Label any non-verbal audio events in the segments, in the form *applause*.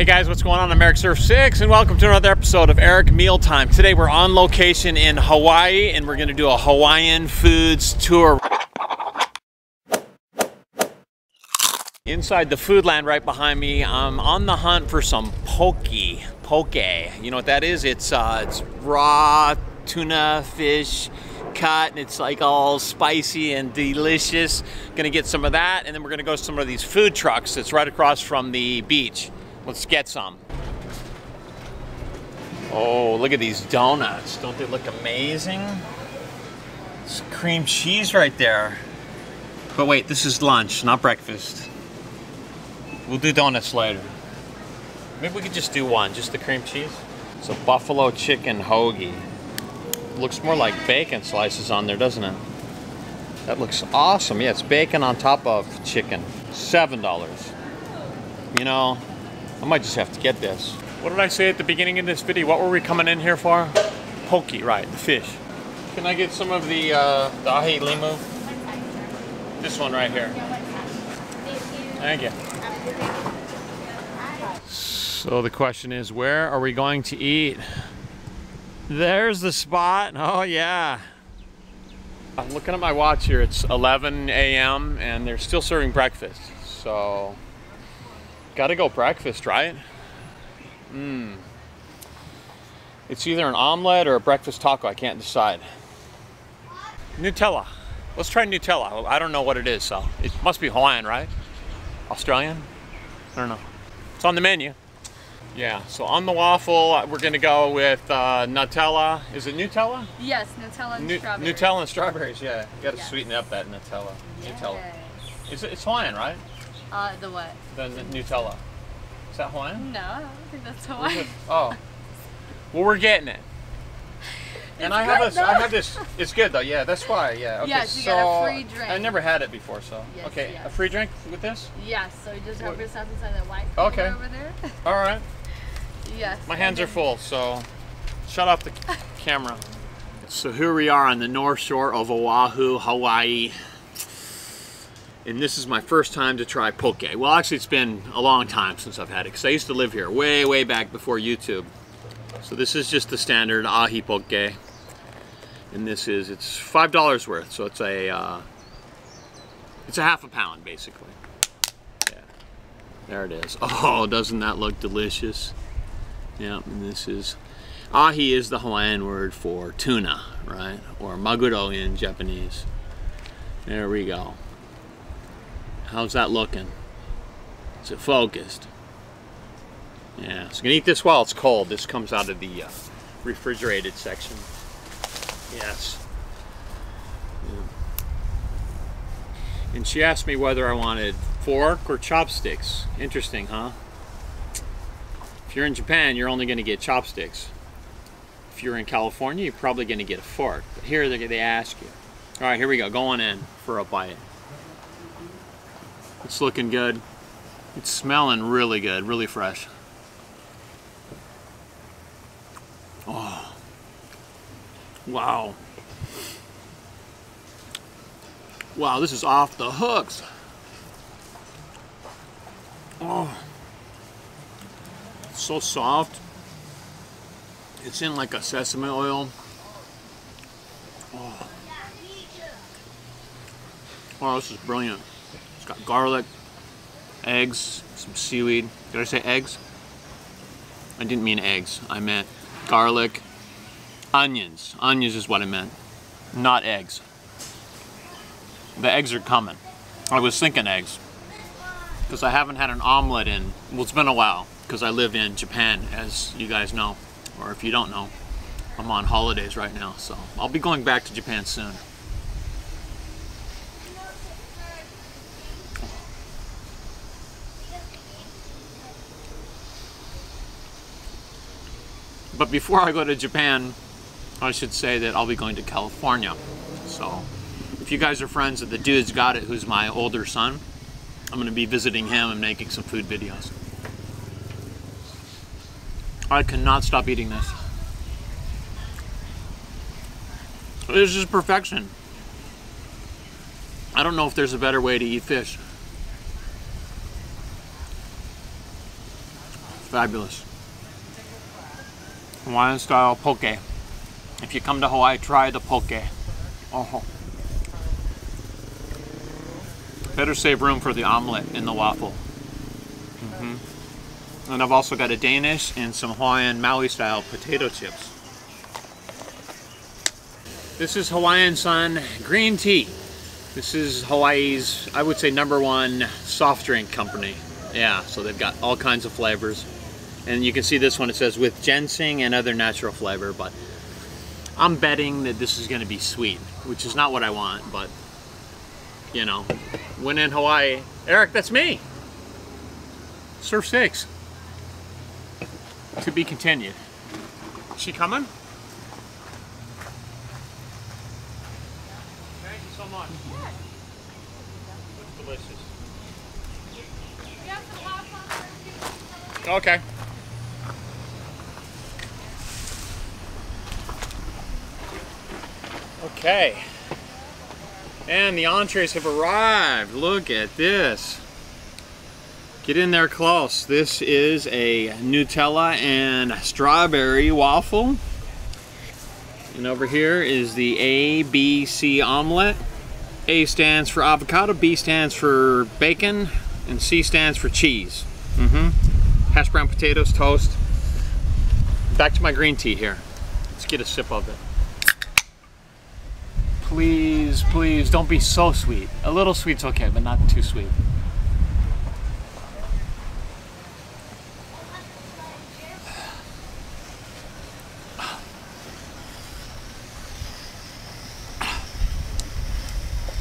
Hey guys, what's going on? I'm Eric Surf 6 and welcome to another episode of Eric Mealtime. Today we're on location in Hawaii and we're going to do a Hawaiian foods tour. Inside the Foodland right behind me, I'm on the hunt for some poke. Poke. You know what that is? It's uh, it's raw tuna fish cut and it's like all spicy and delicious. Gonna get some of that and then we're gonna go to some of these food trucks that's right across from the beach. Let's get some. Oh, look at these donuts. Don't they look amazing? It's cream cheese right there. But wait, this is lunch, not breakfast. We'll do donuts later. Maybe we could just do one, just the cream cheese. It's a buffalo chicken hoagie. Looks more like bacon slices on there, doesn't it? That looks awesome. Yeah, it's bacon on top of chicken. $7. You know, I might just have to get this. What did I say at the beginning of this video? What were we coming in here for? Pokey, right, the fish. Can I get some of the, uh, the ahi limu? This one right here. Thank you. So the question is, where are we going to eat? There's the spot. Oh yeah. I'm looking at my watch here. It's 11 a.m. and they're still serving breakfast. So Gotta go breakfast, right? Mmm. It's either an omelet or a breakfast taco. I can't decide. Nutella. Let's try Nutella. I don't know what it is, so it must be Hawaiian, right? Australian? I don't know. It's on the menu. Yeah, so on the waffle, uh, we're gonna go with uh, Nutella. Is it Nutella? Yes, Nutella and strawberries. Nutella and strawberries, yeah. You gotta yes. sweeten up that Nutella. Yes. Nutella. Is it, it's Hawaiian, right? Uh, the what? The Nutella. Is that Hawaiian? No, I don't think that's Hawaiian. Oh. Well, we're getting it. And I have a, I have this. It's good though. Yeah, that's why. Yeah. Okay. Yes, you so got a free drink. I never had it before, so yes, okay. Yes. A free drink with this? Yes. So you just have what? yourself inside that white okay. over there. *laughs* All right. yes. My hands are full, so shut off the *laughs* camera. So here we are on the north shore of Oahu, Hawaii. And this is my first time to try poke. Well, actually, it's been a long time since I've had it because I used to live here way, way back before YouTube. So this is just the standard ahi poke. And this is, it's $5 worth. So it's a, uh, it's a half a pound, basically. Yeah. There it is. *laughs* Oh, doesn't that look delicious? Yeah, and this is, ahi is the Hawaiian word for tuna, right? Or maguro in Japanese. There we go. How's that looking? Is it focused? Yeah, so I'm gonna eat this while it's cold. This comes out of the uh, refrigerated section. Yes. Yeah. And she asked me whether I wanted fork or chopsticks. Interesting, huh? If you're in Japan, you're only gonna get chopsticks. If you're in California, you're probably gonna get a fork. But here they, they ask you. All right, here we go. Going in for a bite. It's looking good. It's smelling really good, really fresh. Oh. Wow. Wow, this is off the hooks. Oh. It's so soft. It's in like a sesame oil. Oh. Wow, this is brilliant. Got garlic, eggs, some seaweed. Did I say eggs? I didn't mean eggs. I meant garlic, onions. Onions is what I meant, not eggs. The eggs are coming. I was thinking eggs because I haven't had an omelet in, well, it's been a while because I live in Japan, as you guys know, or if you don't know, I'm on holidays right now, so I'll be going back to Japan soon. But before I go to Japan, I should say that I'll be going to California. So if you guys are friends of the dude's got it, who's my older son, I'm going to be visiting him and making some food videos. I cannot stop eating this. This is perfection. I don't know if there's a better way to eat fish. Fabulous. Hawaiian style poke. If you come to Hawaii, try the poke. Oh. Better save room for the omelet in the waffle. hmm And I've also got a Danish and some Hawaiian Maui style potato chips. This is Hawaiian Sun green tea. This is Hawaii's, I would say, number one soft drink company. Yeah, so they've got all kinds of flavors. And you can see this one, it says with ginseng and other natural flavor, but I'm betting that this is gonna be sweet, which is not what I want, but you know, when in Hawaii, Eric, that's me. Surf six. To be continued. Is she coming? Thank you so much. It's delicious. Okay. Okay. And the entrees have arrived. Look at this. Get in there close. This is a Nutella and strawberry waffle. And over here is the ABC omelet. A stands for avocado, B stands for bacon, and C stands for cheese. Mm-hmm. Hash brown potatoes, toast. Back to my green tea here. Let's get a sip of it. Please, please, don't be so sweet. A little sweet's okay, but not too sweet.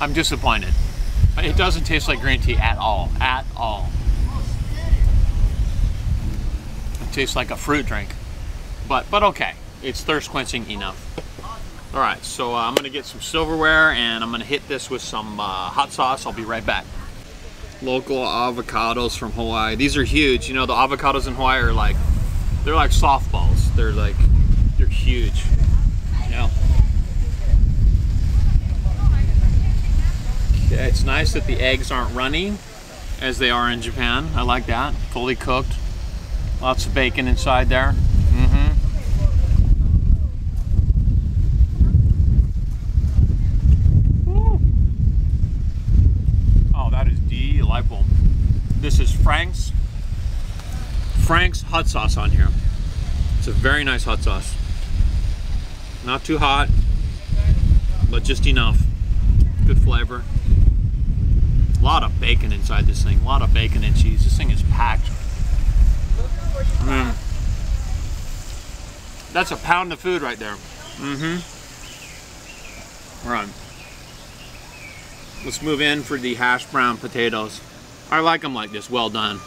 I'm disappointed. It doesn't taste like green tea at all. At all. It tastes like a fruit drink. But but okay. It's thirst quenching enough. All right, so uh, I'm gonna get some silverware and I'm gonna hit this with some uh, hot sauce. I'll be right back. Local avocados from Hawaii. These are huge. You know, the avocados in Hawaii are like, they're like softballs. They're like, they're huge. Yeah. Yeah, it's nice that the eggs aren't runny as they are in Japan. I like that. Fully cooked. Lots of bacon inside there. Mm-hmm. Woo. Oh, that is delightful. This is Frank's Frank's hot sauce on here. It's a very nice hot sauce. Not too hot, but just enough. Good flavor. A lot of bacon inside this thing. A lot of bacon and cheese. This thing is packed. Mm. That's a pound of food right there. Mm-hmm. Right. Let's move in for the hash brown potatoes. I like them like this, well done.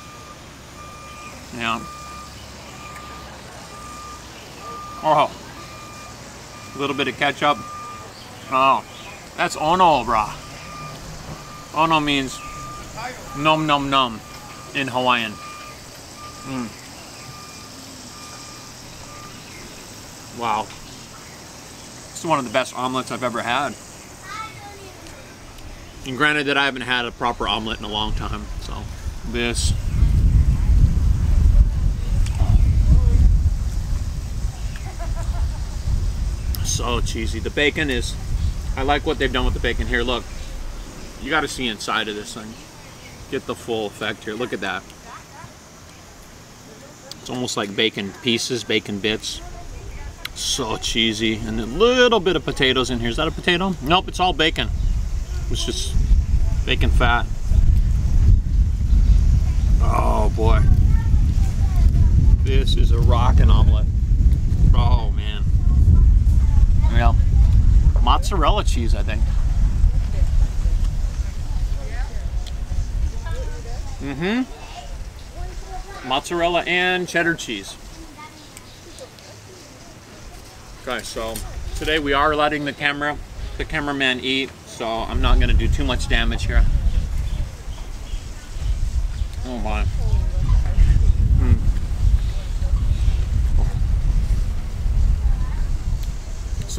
Yeah. Oh. A little bit of ketchup. Oh. That's ono, brah. Ono means nom nom nom in Hawaiian. Mm. Wow. This is one of the best omelets I've ever had. And granted that I haven't had a proper omelet in a long time, so this. So oh, cheesy. The bacon is, I like what they've done with the bacon here. Look, you got to see inside of this thing. Get the full effect here. Look at that. It's almost like bacon pieces, bacon bits. So cheesy. And a little bit of potatoes in here. Is that a potato? Nope, it's all bacon. It's just bacon fat. Oh boy. This is a rockin' omelet. Oh man. Well, mozzarella cheese, I think. Mm-hmm. Mozzarella and cheddar cheese. Okay, so today we are letting the camera, the cameraman eat, so I'm not gonna do too much damage here. Oh my.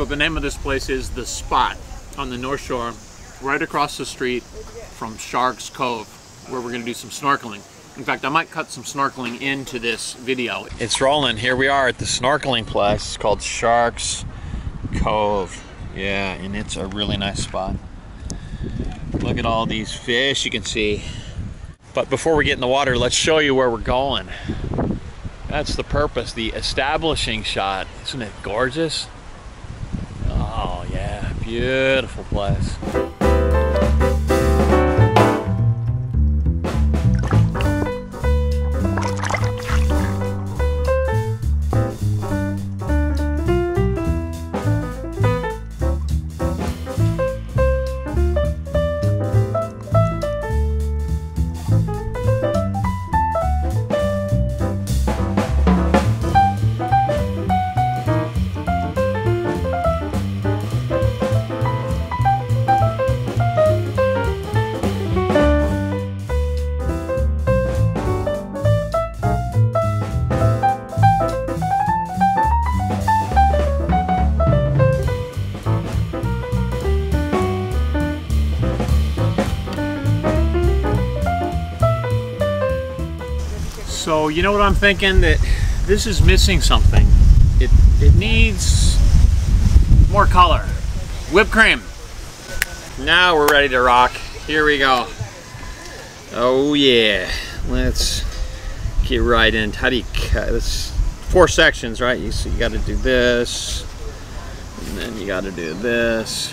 So the name of this place is The Spot on the North Shore, right across the street from Sharks Cove, where we're gonna do some snorkeling. In fact, I might cut some snorkeling into this video. It's rolling. Here we are at the snorkeling place. It's called Sharks Cove. Yeah, and it's a really nice spot. Look at all these fish you can see. But before we get in the water, let's show you where we're going. That's the purpose, the establishing shot. Isn't it gorgeous? Beautiful place. So you know what I'm thinking? That this is missing something. It, it needs more color. Whipped cream. Now we're ready to rock. Here we go. Oh yeah. Let's get right in. How do you cut? It's four sections, right? You see, you got to do this, and then you got to do this.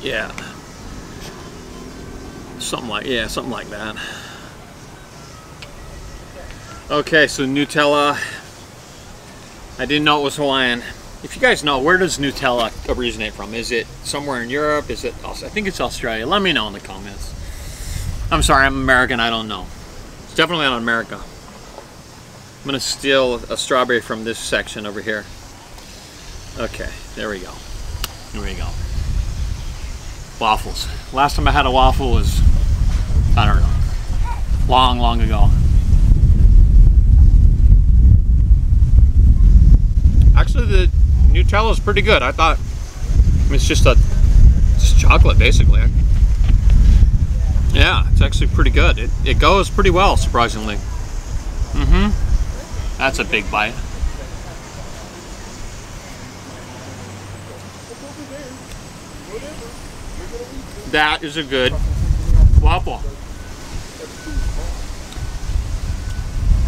Yeah. Something like yeah, something like that. Okay, so Nutella. I didn't know it was Hawaiian. If you guys know, where does Nutella originate from? Is it somewhere in Europe? Is it? I think it's Australia. Let me know in the comments. I'm sorry, I'm American. I don't know. It's definitely not America. I'm gonna steal a strawberry from this section over here. Okay, there we go. Here we go. Waffles. Last time I had a waffle was, I don't know, long, long ago. Actually, the Nutella is pretty good. I thought I mean, it's just a just chocolate, basically. Yeah, it's actually pretty good. It, it goes pretty well, surprisingly. Mm-hmm. That's a big bite. That is a good waffle.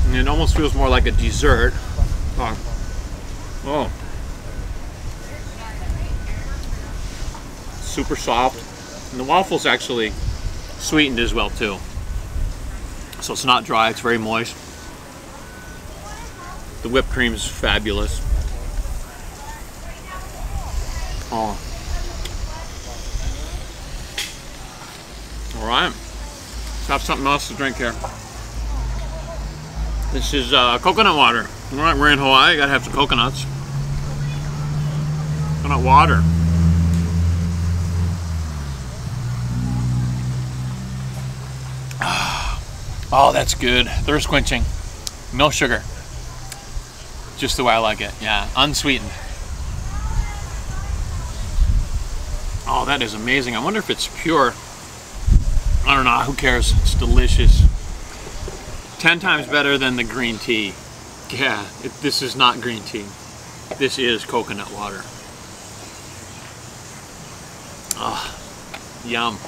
And it almost feels more like a dessert. Oh. Oh. Super soft. And the waffle's actually sweetened as well too. So it's not dry, it's very moist. The whipped cream is fabulous. Oh. All right. Let's have something else to drink here. This is uh, coconut water. All right, we're in Hawaii. Gotta have some coconuts. Coconut water. *sighs* Oh, that's good. Thirst quenching. No sugar. Just the way I like it. Yeah, unsweetened. Oh, that is amazing. I wonder if it's pure. I don't know. Who cares? It's delicious. Ten times better than the green tea. Yeah, it, this is not green tea. This is coconut water. Ah, yum.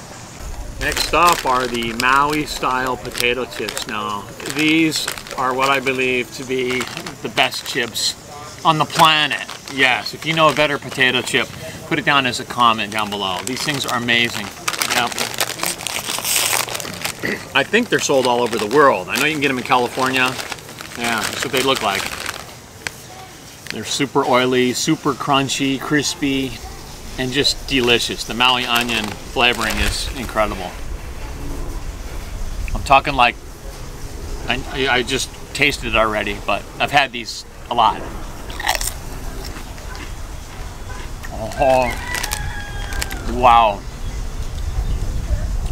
Next up are the Maui style potato chips. Now, these are what I believe to be the best chips on the planet. Yes, if you know a better potato chip, put it down as a comment down below. These things are amazing. Yep. I think they're sold all over the world. I know you can get them in California. Yeah, that's what they look like. They're super oily, super crunchy, crispy, and just delicious. The Maui onion flavoring is incredible. I'm talking like, I, I just tasted it already, but I've had these a lot. Oh, wow.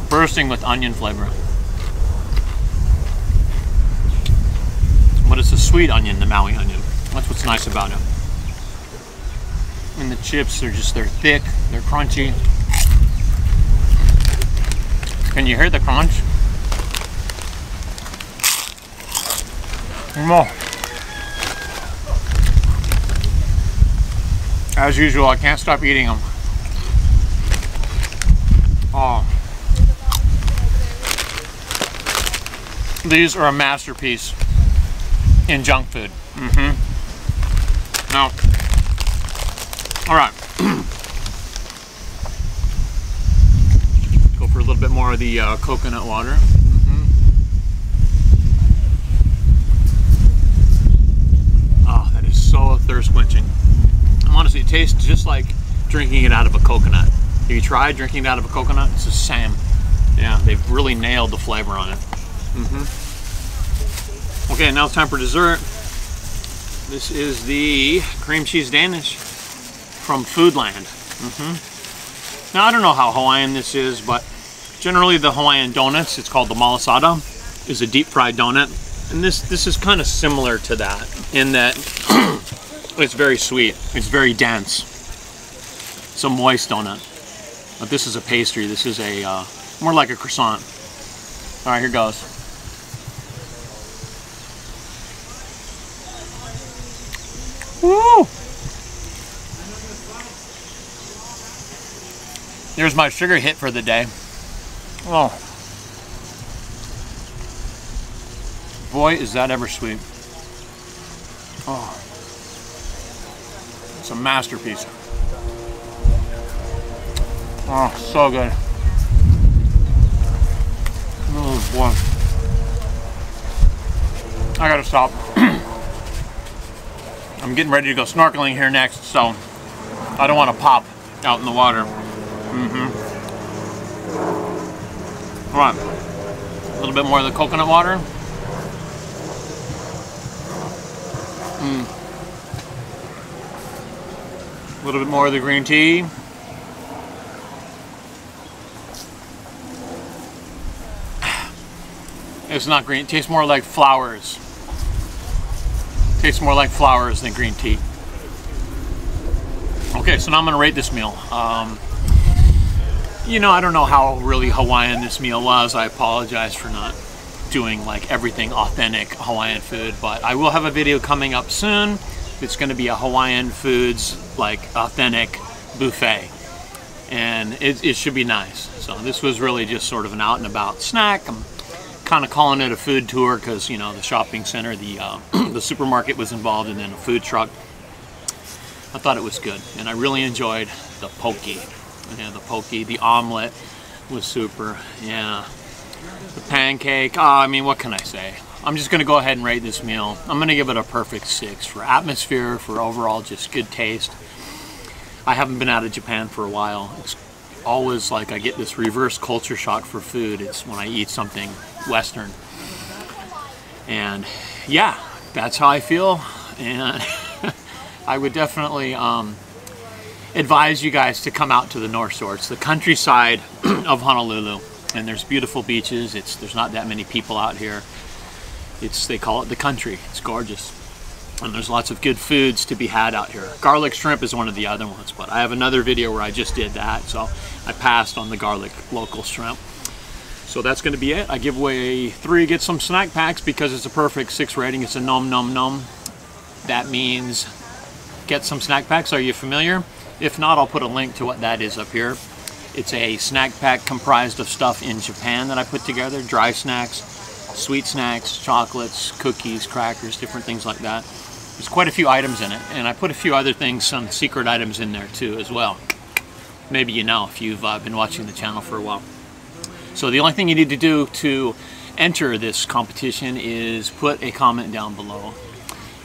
Bursting with onion flavor. But it's a sweet onion, the Maui onion. That's what's nice about it. And the chips, they're just, they're thick, they're crunchy. Can you hear the crunch? More. As usual, I can't stop eating them. Oh. These are a masterpiece in junk food. Mm-hmm. Now, all right. Go for a little bit more of the uh, coconut water. Oh, that is so thirst quenching. I'm honestly, it tastes just like drinking it out of a coconut. Have you tried drinking it out of a coconut? It's the same. Yeah, they've really nailed the flavor on it. Mm-hmm. Okay, now it's time for dessert. This is the cream cheese Danish from Foodland. Mm-hmm. Now, I don't know how Hawaiian this is, but generally the Hawaiian donuts, it's called the malasada, is a deep fried donut. And this, this is kind of similar to that in that *clears throat* it's very sweet. It's very dense. It's a moist donut. But this is a pastry. This is a uh, more like a croissant. All right, here goes. There's my sugar hit for the day. Oh. Boy, is that ever sweet. Oh. It's a masterpiece. Oh, so good. Oh, boy. I gotta stop. *clears throat* I'm getting ready to go snorkeling here next, so I don't want to pop out in the water. Mm-hmm. All right. A little bit more of the coconut water. Mm. A little bit more of the green tea. *sighs* It's not green. It tastes more like flowers. Tastes more like flowers than green tea. Okay, so now I'm gonna rate this meal. Um, you know, I don't know how really Hawaiian this meal was. I apologize for not doing like everything authentic Hawaiian food, but I will have a video coming up soon. It's gonna be a Hawaiian foods, like authentic buffet. And it, it should be nice. So this was really just sort of an out and about snack. I'm kind of calling it a food tour because you know the shopping center, the uh, *clears throat* the supermarket was involved, and then a food truck. I thought it was good, and I really enjoyed the poke. Yeah, the pokey, the omelet was super. Yeah, the pancake. Oh, I mean, what can I say? I'm just gonna go ahead and rate this meal. I'm gonna give it a perfect six for atmosphere, for overall just good taste. I haven't been out of Japan for a while. It's always like I get this reverse culture shock for food. It's when I eat something Western. And yeah, that's how I feel. And *laughs* I would definitely um, advise you guys to come out to the North Shore. It's the countryside *clears throat* of Honolulu. And there's beautiful beaches. It's There's not that many people out here. It's They call it the country. It's gorgeous. And there's lots of good foods to be had out here. Garlic shrimp is one of the other ones, but I have another video where I just did that, so I passed on the garlic local shrimp. So that's going to be it. I give away three get some snack packs because it's a perfect six rating. It's a num num num. That means get some snack packs. Are you familiar? If not, I'll put a link to what that is up here. It's a snack pack comprised of stuff in Japan that I put together. Dry snacks, sweet snacks, chocolates, cookies, crackers, different things like that. There's quite a few items in it, and I put a few other things, some secret items in there too as well. Maybe you know if you've uh, been watching the channel for a while. So the only thing you need to do to enter this competition is put a comment down below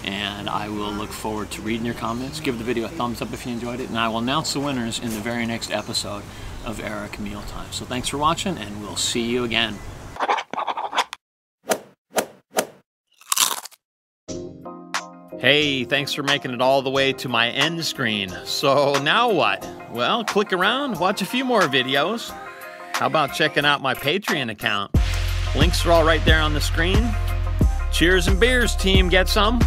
and I will look forward to reading your comments. Give the video a thumbs up if you enjoyed it, and I will announce the winners in the very next episode of Eric Mealtime. So thanks for watching, and we'll see you again. Hey, thanks for making it all the way to my end screen. So now what? Well, click around, watch a few more videos. How about checking out my Patreon account? Links are all right there on the screen. Cheers and beers, team. Get some.